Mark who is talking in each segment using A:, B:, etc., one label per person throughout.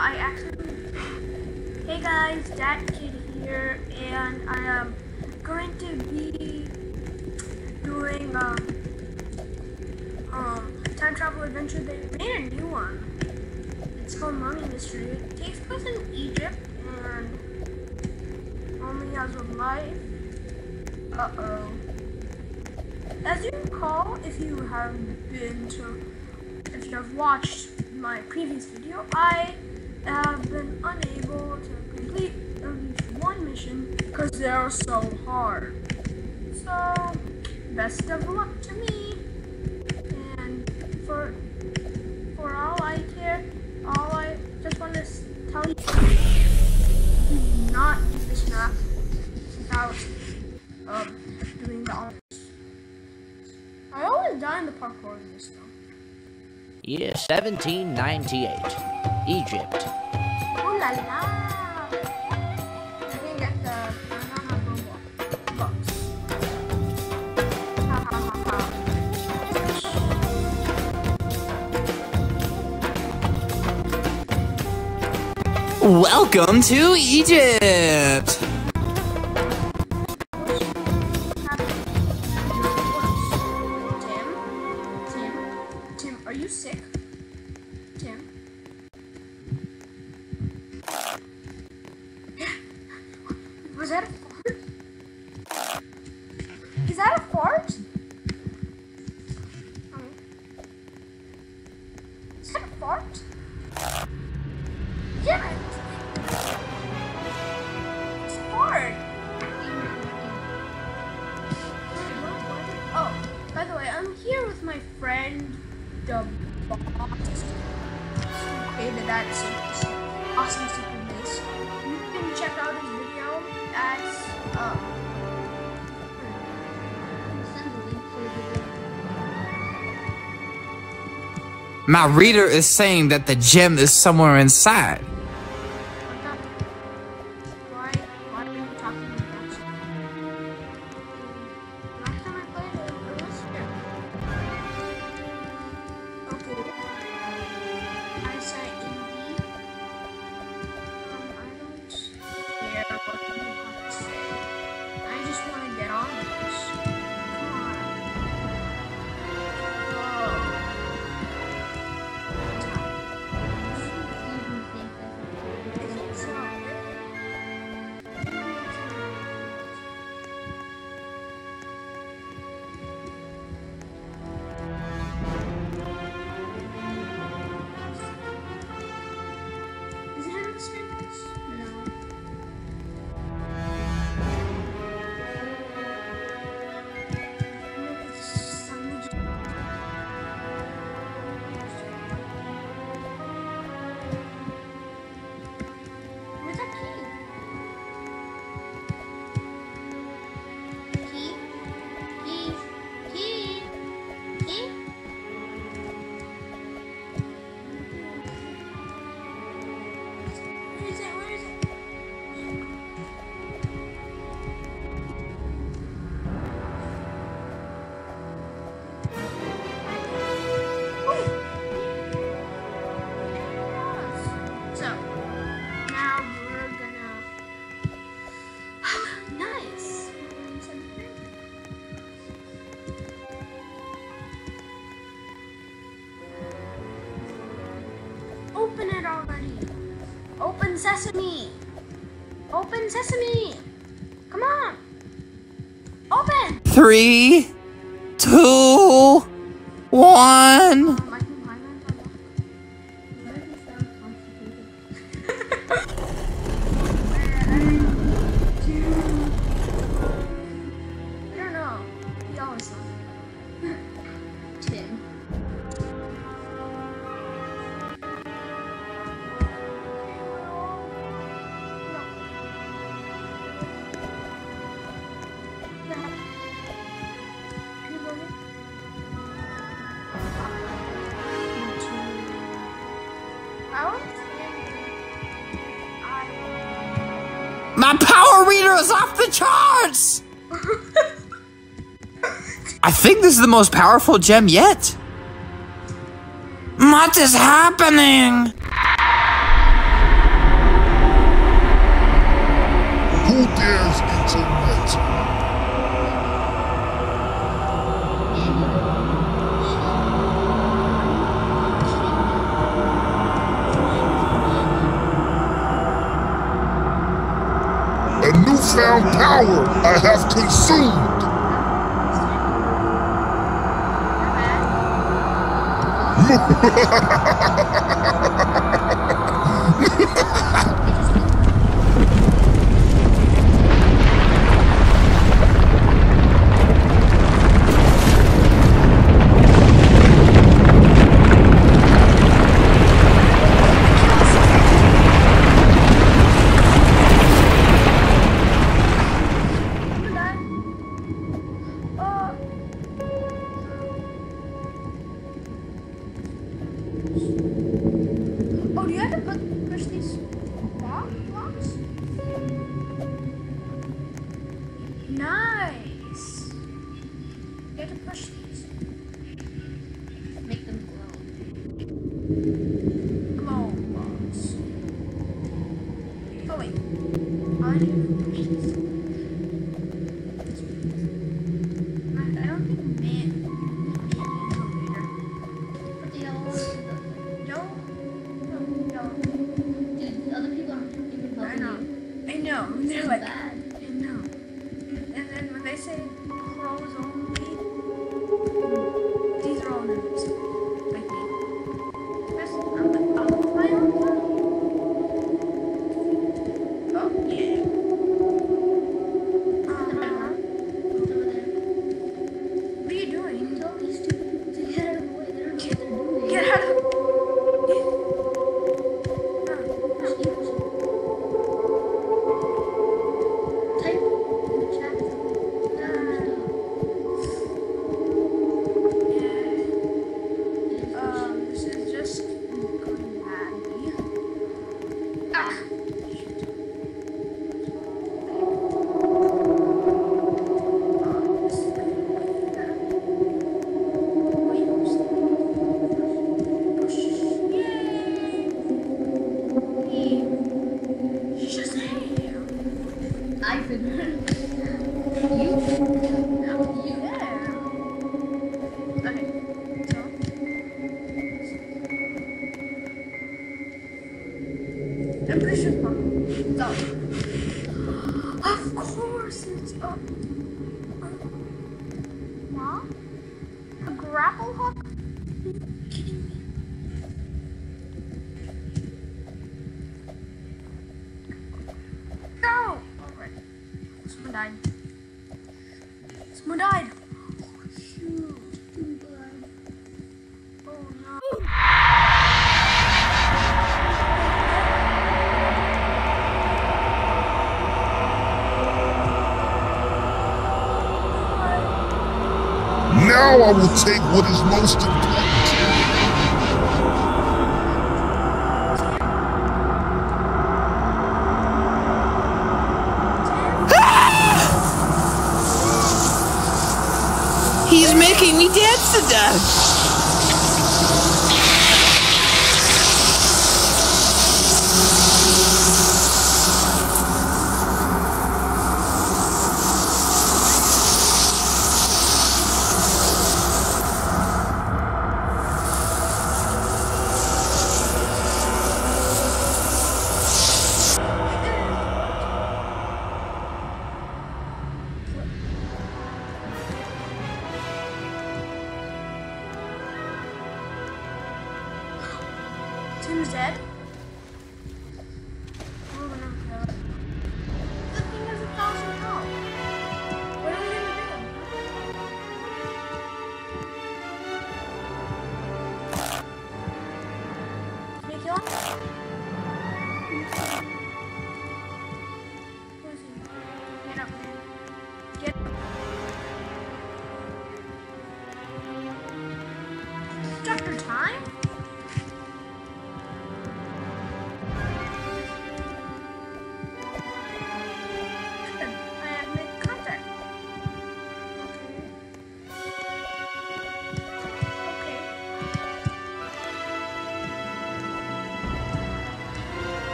A: I actually. Hey guys, Dat Kid here, and I am going to be doing um um time travel adventure. They made a new one. It's called Mummy Mystery. It takes place in Egypt and only has a life. Uh oh. As you recall, if you have been to, if you have watched my previous video, I have been unable to complete at least one mission because they are so hard. So, best of luck to me. And for for all I care, all I just want to tell you, do not do this map without um, doing the honors. I always die in the parkour in this though.
B: Year 1798. Egypt.
A: Ooh la la! I the. Ha ha ha ha.
C: Welcome to Egypt!
A: Awesome base. You can check out his video um.
C: My reader is saying that the gem is somewhere inside.
A: Open sesame! Open sesame! Come on! Open!
C: Three, two, one. My power reader is off the charts! I think this is the most powerful gem yet. What is happening?
D: power I have consumed.
A: Look. Push. Someone died. Someone died.
D: Now I will take what is most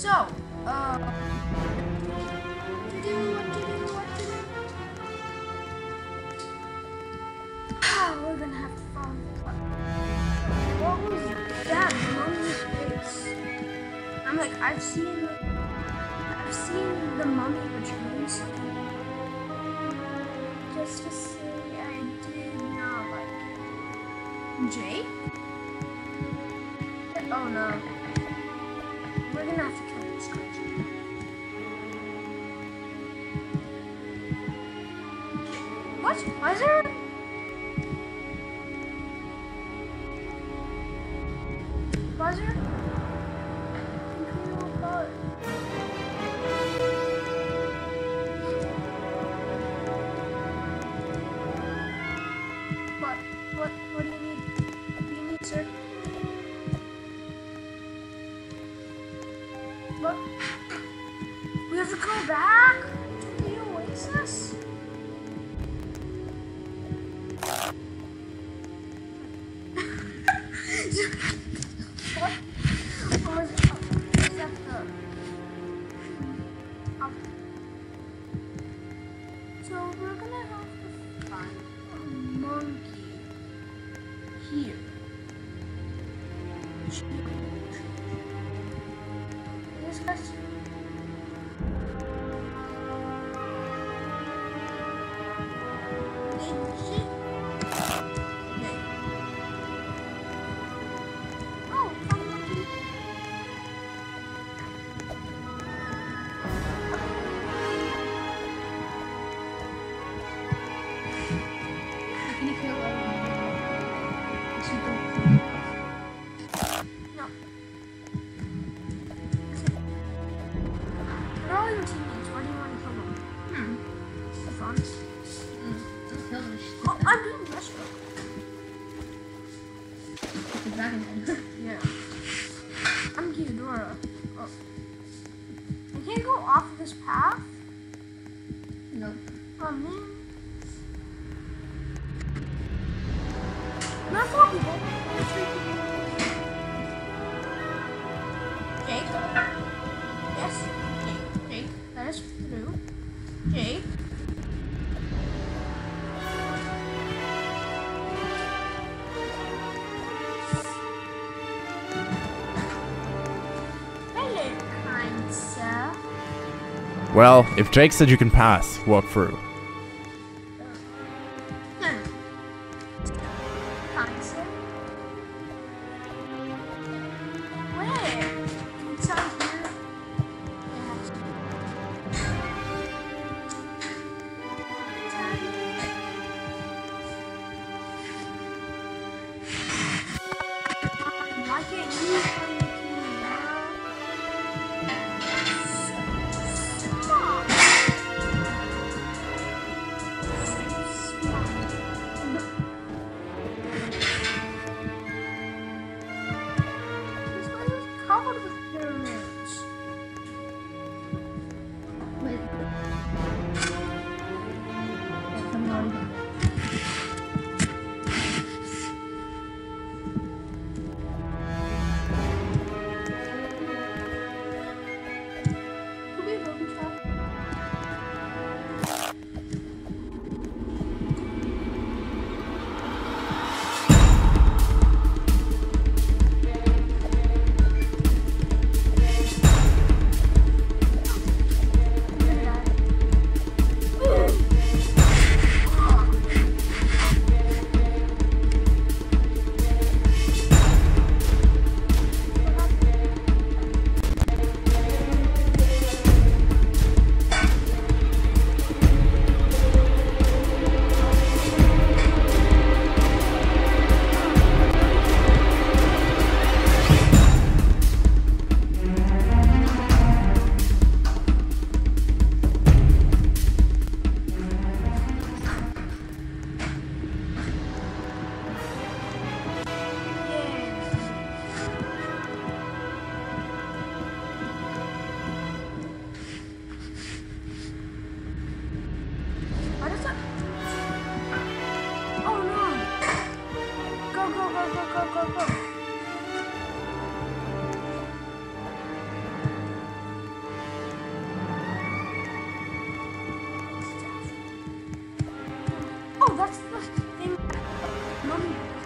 A: So, uh. Ah, we're gonna have to find what, was that mummy's face? I'm like, I've seen, I've seen the mummy returns. Just to say, I did not like it. Jay? Oh no. We're gonna have to kill. What? Is there? Jake. Yes. Jake. Jake. That is blue. Jake. Hello, kind sir.
E: Well, if Drake said you can pass, walk through.
A: Música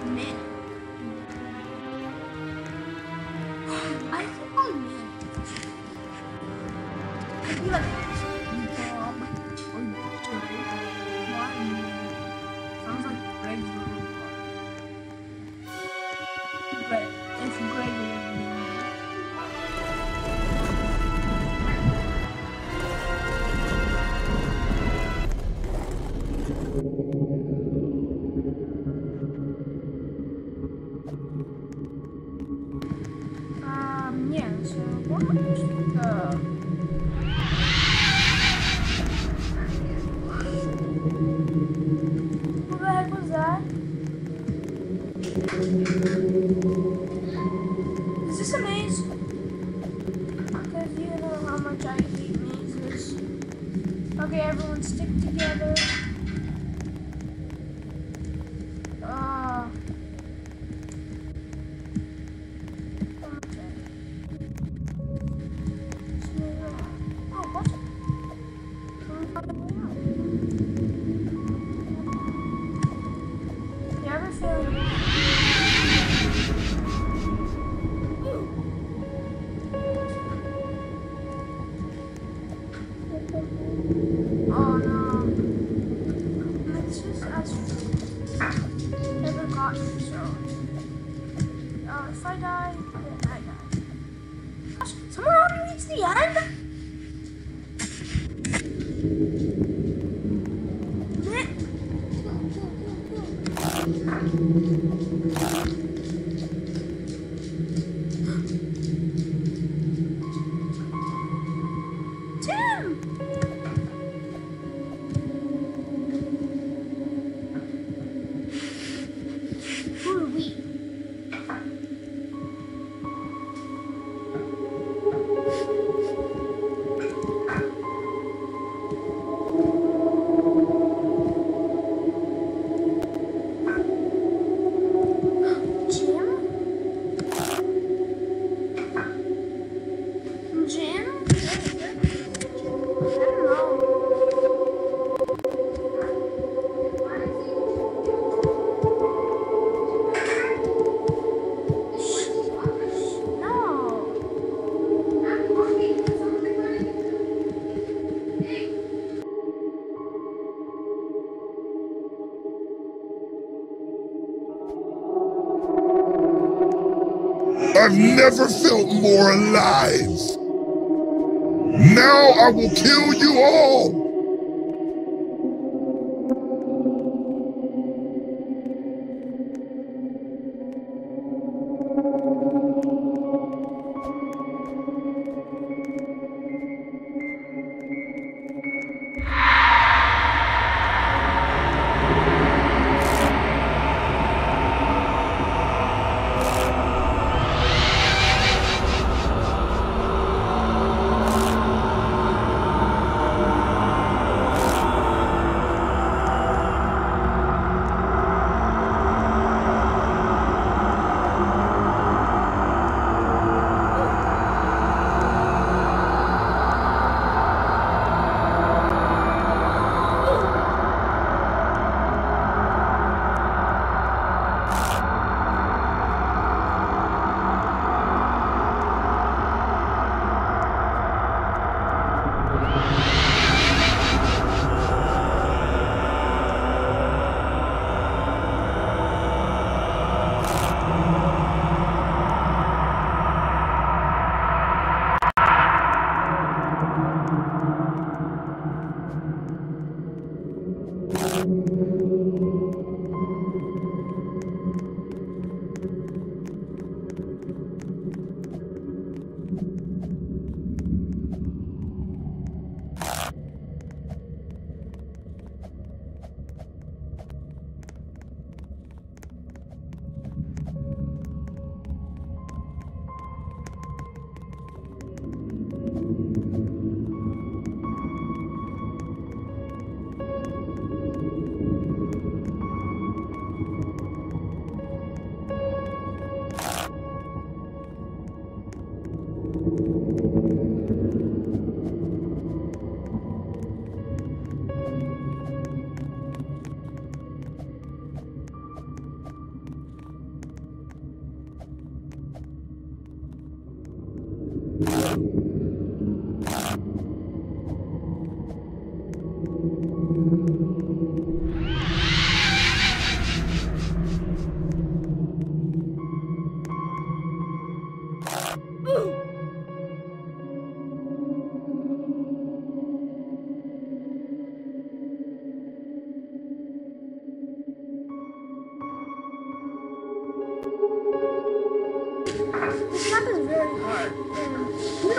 A: ね。never gotten, so uh, if I die,
D: I've never felt more alive. Now I will kill you all.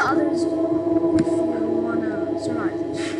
A: Others if you wanna survive